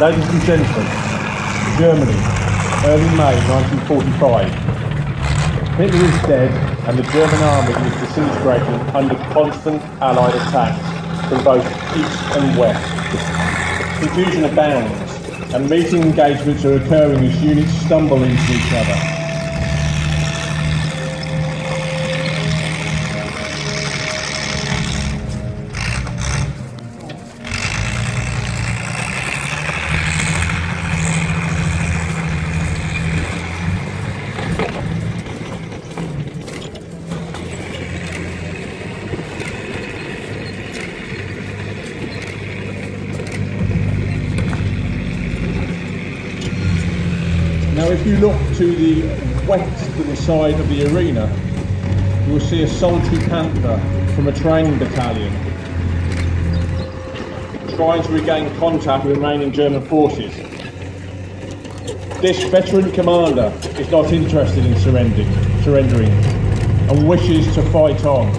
Ladies and gentlemen, Germany, early May 1945. Hitler is dead and the German army is disintegrating under constant Allied attacks from both east and west. Confusion abounds and meeting engagements are occurring as units stumble into each other. Now if you look to the western side of the arena, you will see a solitary panther from a training battalion trying to regain contact with remaining German forces. This veteran commander is not interested in surrendering, surrendering and wishes to fight on.